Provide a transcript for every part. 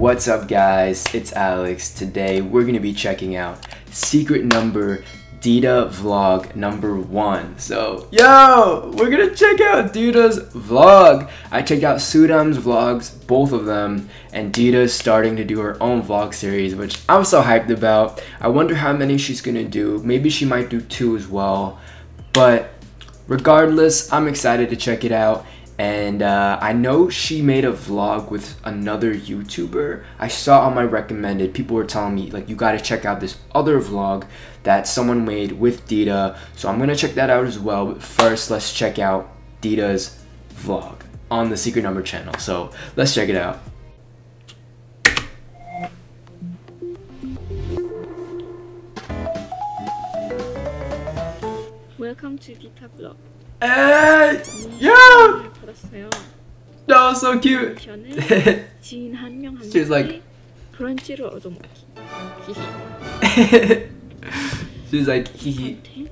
What's up guys, it's Alex. Today we're to be checking out secret number Dita vlog number one. So, yo, we're gonna check out Dita's vlog. I checked out Soodam's vlogs, both of them, and Dita's starting to do her own vlog series, which I'm so hyped about. I wonder how many she's gonna do. Maybe she might do two as well. But regardless, I'm excited to check it out and uh, I know she made a vlog with another YouTuber. I saw on my recommended, people were telling me like you gotta check out this other vlog that someone made with Dita. So I'm gonna check that out as well. But first, let's check out Dita's vlog on the Secret Number channel. So let's check it out. Welcome to Dita Vlog. Hey! Yo! 을 걸었어요. That was so cute. 저는 지인 한 명 한 She's like- 명이 브런치를 얻어먹기. 히히. She's like, hee 저한테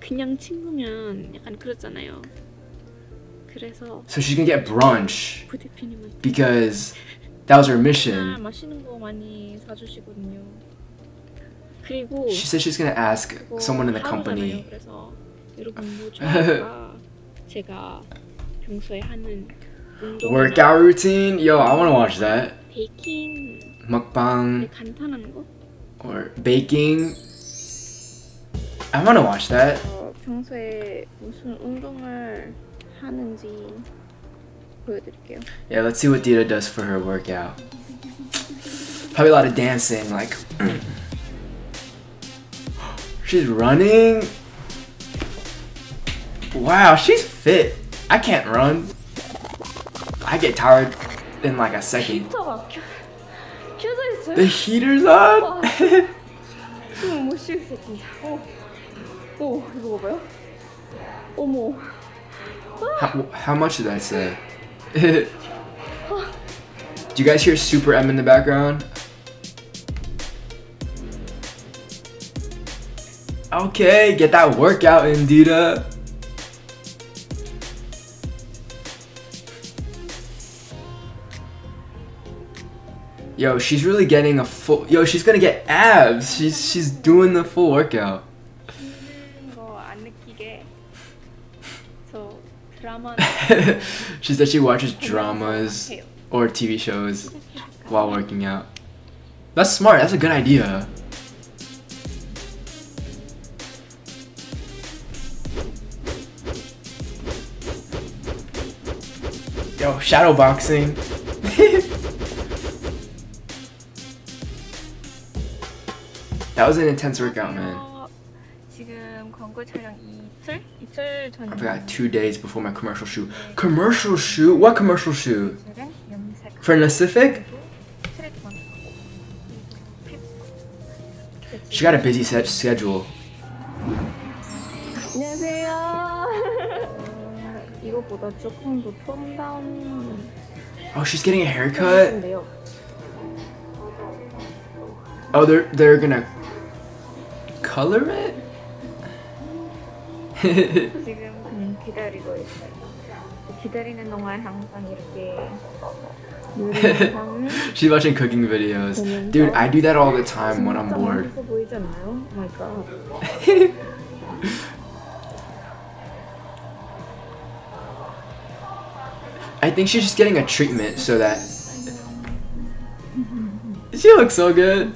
그냥 친구면 약간 그렇잖아요. 그래서 So she's gonna get brunch 부대표님한테 because that was her 아, mission. 맛있는 거 많이 사주시거든요. 그리고 She said she's gonna ask 그거 someone in the 하루잖아요. company. 그래서 여러분 뭐 좋아할까? 제가 평소에 하는 운동 Workout routine? Yo, I wanna watch that. 베이킹 Mukbang 간단한 거? or baking. I wanna watch that. 어, 평소에 무슨 운동을 하는지 보여드릴게요. Yeah, let's see what Dita does for her workout. Probably a lot of dancing, like. she's running. Wow, she's fit. I can't run. I get tired in like a second. The heater's on? how, how much did I say? Do you guys hear Super M in the background? Okay, get that workout in, Dita. Yo, she's really getting a full. Yo, she's gonna get abs. She's she's doing the full workout. she said she watches dramas or TV shows while working out. That's smart. That's a good idea. Yo, shadow boxing. that was an intense workout, man. 어, 지금 광고 촬영 이틀 이틀 전. I forgot two days before my commercial shoot. Commercial shoot? What commercial shoot? 오늘은 염색 For Pacific? 트리트먼트. She got a busy set schedule. 안녕하세요. 이거보다 조금 더 톤다운 Oh, she's getting a haircut. 인데요. Oh, they're they're gonna color it. 지금 그냥 기다리고 있어요. 기다리는 동안 항상 이렇게 요리 영상을 she's watching cooking videos. Dude, I do that all the time when I'm 진짜 bored. 맛있어 보이지 않나요? Oh my god. I think she's just getting a treatment so that she looks so good.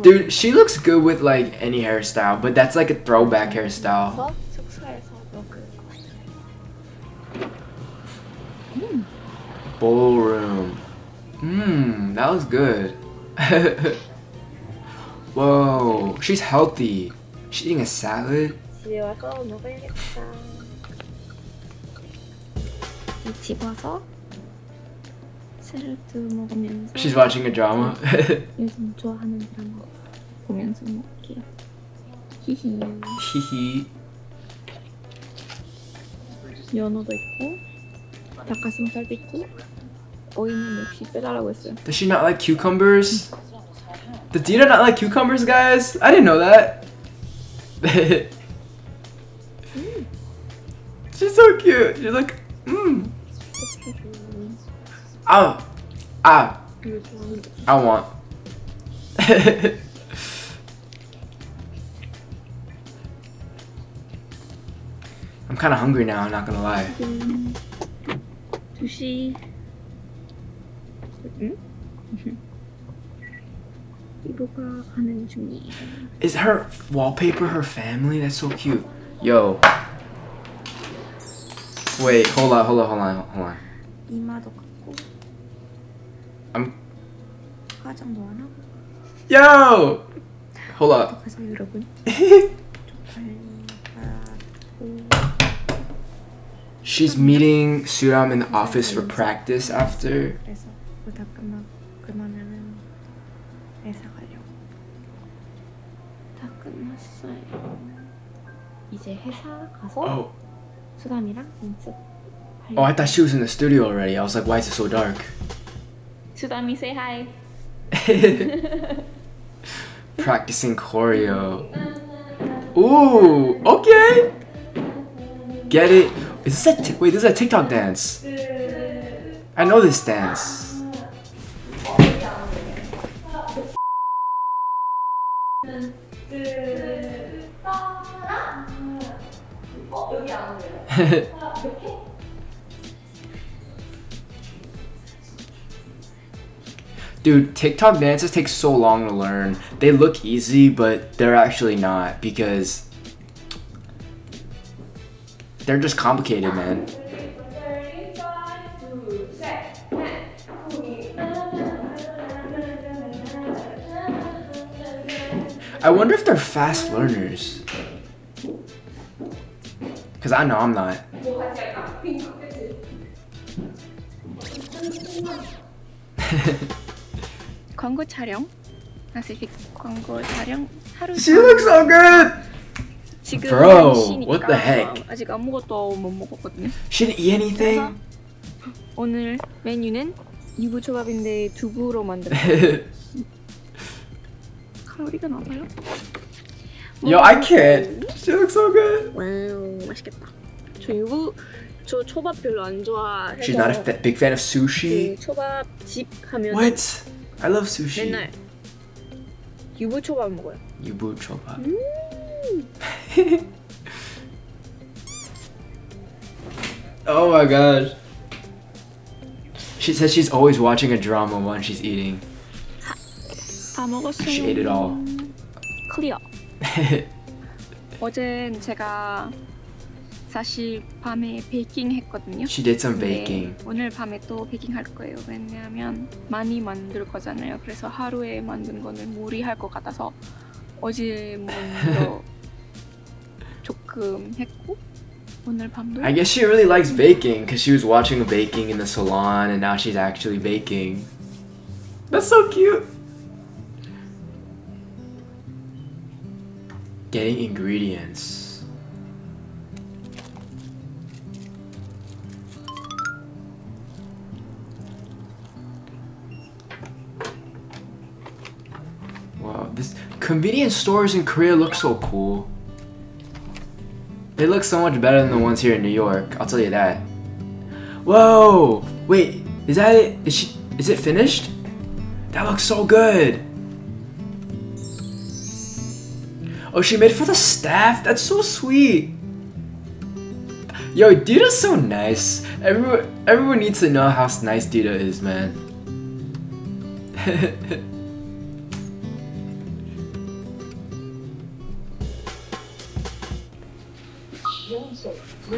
Dude, she looks good with like any hairstyle, but that's like a throwback hairstyle. 저 숙소에서 먹을 Ballroom. Mmm, that was good. Whoa, she's healthy. She's eating a salad. 집에 와서 먹어야겠다. 집 와서 채를도 먹으면서 She's watching a drama. 요즘 좋아하는 드라마 보면서 먹게요. 히히. 히히. 연어도 있고 닭가슴살도 있고 오이는 역시 빼달라고 했어요. Does she not like cucumbers? Does Dita not like cucumbers, guys? I didn't know that. She's so cute. She's like, mmm. Oh, ah. I want. I'm kind of hungry now, I'm not gonna lie. Sushi. Hmm? Is her wallpaper her family? That's so cute. Yo. Wait, hold on, hold on, hold on, hold on. I'm. Yo! Hold up. She's meeting Soodam in the office for practice after. Oh. Oh, I thought she was in the studio already. I was like, why is it so dark? Tsunami, say hi. Practicing choreo. Ooh, okay. Get it? Is this a wait? This is a TikTok dance. I know this dance. Dude, TikTok dances take so long to learn. They look easy, but they're actually not because they're just complicated, man. I wonder if they're fast learners. Because I know I'm not. 광고 촬영 아시픽 광고 촬영 하루 She looks so good! 지금 Bro, 1시니까 what the heck? 아직 아무것도 못 먹었거든요 She didn't eat anything? 오늘 메뉴는 유부초밥인데 두부로 만들었어요 칼로리가 나와요? Yo, I can't. She looks so good. 와우 맛있겠다 저 유부 저 초밥 별로 안 좋아해서 She's not a big fan of sushi. 그 초밥 집 하면 What? I love sushi. 맨날 유부초밥 먹어요 Yubu choba. oh my gosh. She says she's always watching a drama while she's eating. 다 먹었어요 She ate it all. 클리어 어젠 제가 사실 밤에 베이킹 했거든요 she did some 근데 baking. 오늘 밤에 또 베이킹 할 거예요. 왜냐하면 많이 만들 거잖아요. 그래서 하루에 만든 거는 무리할 것 같아서 어제 먼저 조금 했고 오늘 밤도 I guess she really likes baking because she was watching baking in the salon and now she's actually baking. That's so cute. Getting ingredients. This convenience stores in Korea look so cool. They look so much better than the ones here in New York. I'll tell you that. Whoa! Wait, is that it? Is she? Is it finished? That looks so good. Oh, she made for the staff. That's so sweet. Yo, Dita's so nice. Everyone, everyone needs to know how nice Dita is, man. Yo!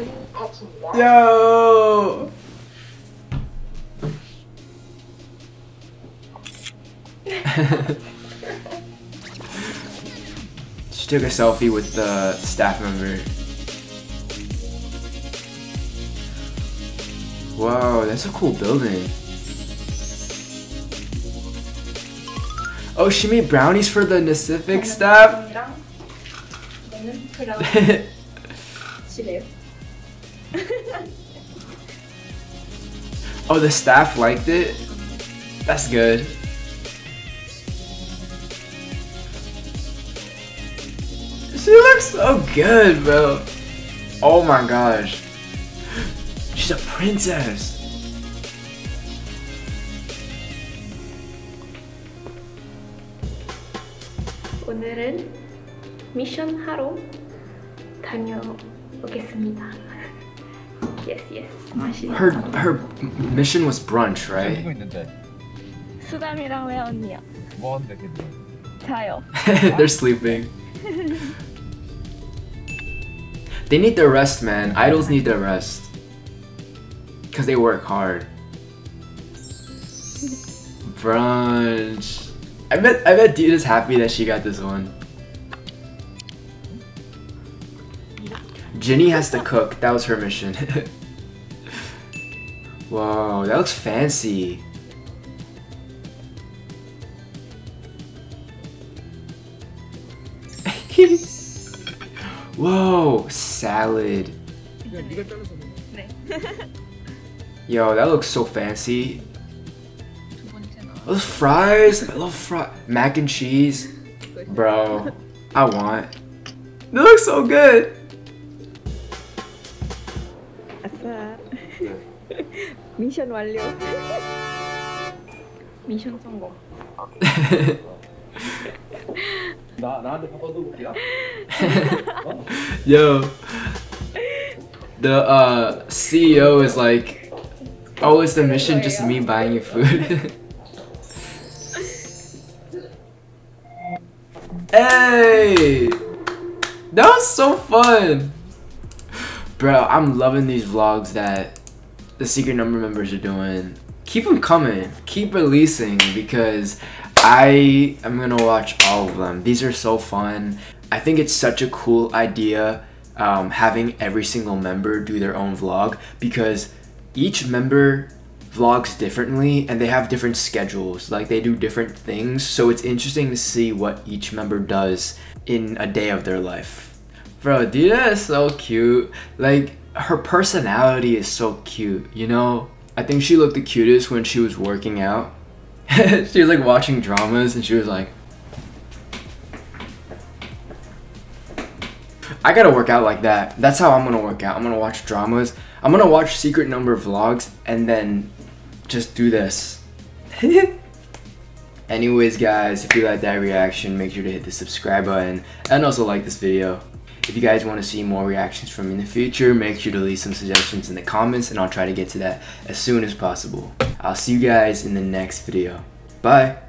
she took a selfie with the staff member. Wow, that's a cool building. Oh, she made brownies for the Pacific staff? oh, the staff liked it? That's good. She looks so good, bro. Oh my gosh. She's a princess. 오늘은 미션 하러 다녀오겠습니다 yes, yes. 맛있는 Her 거. her mission was brunch, 뛰고 right? 있는데 수담이랑 왜 언니야? 뭐 하는데 근데 자요. They're sleeping. They need their rest, man. Idols need their rest. Cause they work hard. Brunch. I bet I bet Dita's happy that she got this one. Jinny has to cook. That was her mission. Whoa, that looks fancy. Whoa, salad. Yo, that looks so fancy. Those fries, I love fries. Mac and cheese. Bro, I want. It looks so good. 미션 완료. 미션 성공. 나 나한테 바꿔도 볼게요. Yo, the uh, CEO is like, oh, is the mission just me buying you food? hey, that was so fun, bro. I'm loving these vlogs that the secret number members are doing. Keep them coming. Keep releasing because I am gonna watch all of them. These are so fun. I think it's such a cool idea um, having every single member do their own vlog because each member vlogs differently and they have different schedules. Like they do different things. So it's interesting to see what each member does in a day of their life. Bro, Dita is so cute. Like her personality is so cute, you know? I think she looked the cutest when she was working out. she was like watching dramas and she was like I gotta work out like that. That's how I'm gonna work out. I'm gonna watch dramas. I'm gonna watch secret number vlogs and then just do this. Anyways, guys, if you like that reaction, make sure to hit the subscribe button and also like this video. If you guys want to see more reactions from me in the future, make sure to leave some suggestions in the comments and I'll try to get to that as soon as possible. I'll see you guys in the next video. Bye!